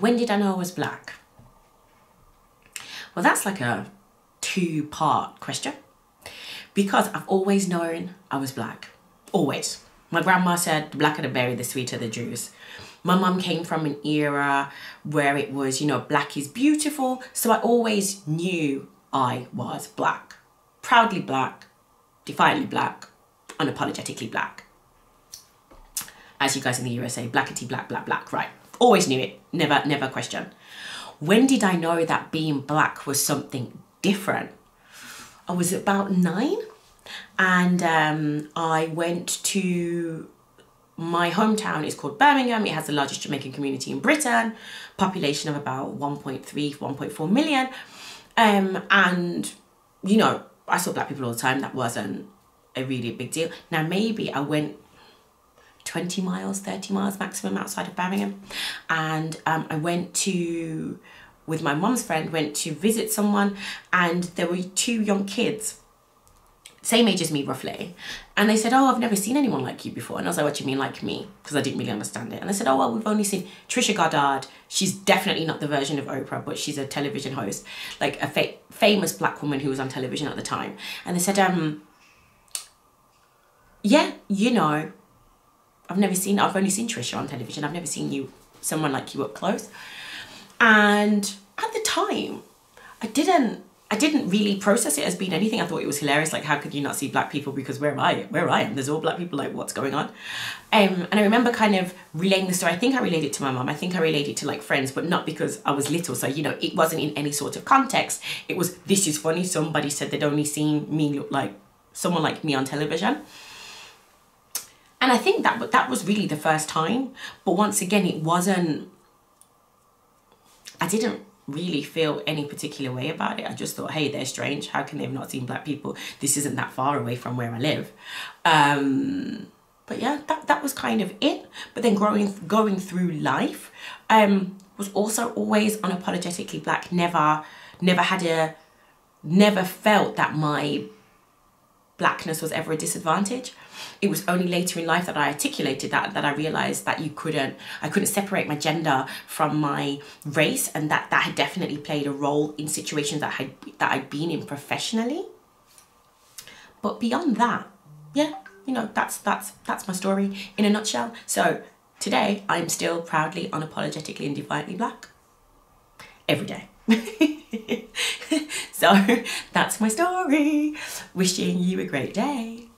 when did I know I was black? Well, that's like a two part question because I've always known I was black. Always. My grandma said, the blacker the berry, the sweeter the juice. My mum came from an era where it was, you know, black is beautiful. So I always knew I was black. Proudly black, defiantly black, unapologetically black. As you guys in the USA, blackety black, black, black, right. Always knew it, never, never question. When did I know that being black was something different? I was about nine and um, I went to my hometown is called Birmingham. It has the largest Jamaican community in Britain, population of about 1.3, 1.4 million. Um, and, you know, I saw black people all the time. That wasn't a really big deal. Now, maybe I went 20 miles, 30 miles maximum outside of Birmingham. And um, I went to, with my mum's friend, went to visit someone and there were two young kids same age as me roughly. And they said, oh, I've never seen anyone like you before. And I was like, what do you mean like me? Because I didn't really understand it. And they said, oh, well, we've only seen Trisha Goddard. She's definitely not the version of Oprah, but she's a television host, like a fa famous black woman who was on television at the time. And they said, um, yeah, you know, I've never seen, I've only seen Trisha on television. I've never seen you, someone like you up close. And at the time, I didn't I didn't really process it as being anything. I thought it was hilarious. Like, how could you not see black people? Because where am I? Where I am, there's all black people. Like, what's going on? Um, and I remember kind of relaying the story. I think I relayed it to my mom. I think I relayed it to like friends, but not because I was little. So you know, it wasn't in any sort of context. It was this is funny. Somebody said they'd only seen me look like someone like me on television. And I think that that was really the first time. But once again, it wasn't. I didn't really feel any particular way about it. I just thought, hey, they're strange. How can they have not seen black people? This isn't that far away from where I live. Um, but yeah, that, that was kind of it. But then growing going through life um, was also always unapologetically black. Never, never had a, never felt that my blackness was ever a disadvantage. It was only later in life that I articulated that that I realized that you couldn't I couldn't separate my gender from my race and that that had definitely played a role in situations that had that I'd been in professionally. But beyond that yeah you know that's that's that's my story in a nutshell. So today I'm still proudly unapologetically and defiantly black. Every day so that's my story. Wishing you a great day